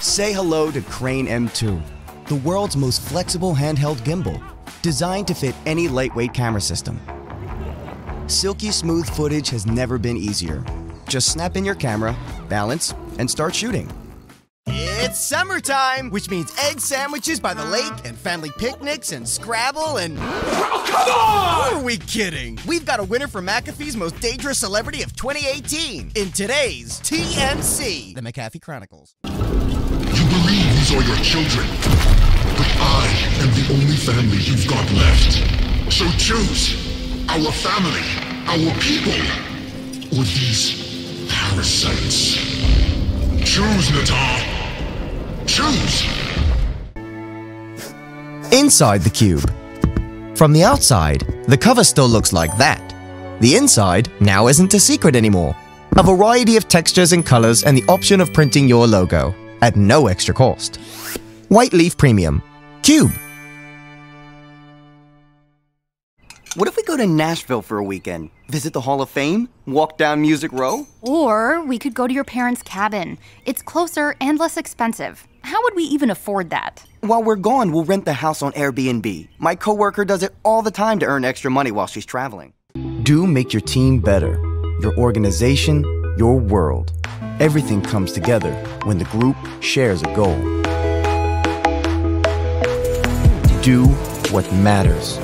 Say hello to Crane M2, the world's most flexible handheld gimbal, designed to fit any lightweight camera system. Silky smooth footage has never been easier. Just snap in your camera, balance, and start shooting. It's summertime, which means egg sandwiches by the lake and family picnics and Scrabble and. Oh, come on! Who are we kidding? We've got a winner for McAfee's Most Dangerous Celebrity of 2018 in today's TMC, The McAfee Chronicles. You believe these are your children, but I am the only family you've got left. So choose our family, our people, or these parasites. Choose, Natar. Choose! Inside the cube. From the outside, the cover still looks like that. The inside now isn't a secret anymore. A variety of textures and colors and the option of printing your logo at no extra cost. White Leaf Premium. Cube. What if we go to Nashville for a weekend? Visit the Hall of Fame? Walk down Music Row? Or we could go to your parents' cabin. It's closer and less expensive. How would we even afford that? While we're gone, we'll rent the house on Airbnb. My coworker does it all the time to earn extra money while she's traveling. Do make your team better. Your organization, your world. Everything comes together when the group shares a goal. Do what matters.